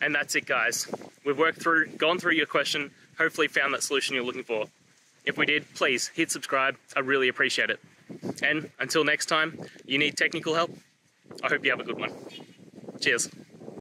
And that's it, guys. We've worked through, gone through your question, hopefully found that solution you're looking for. If we did, please hit subscribe. I really appreciate it. And until next time, you need technical help, I hope you have a good one. Cheers.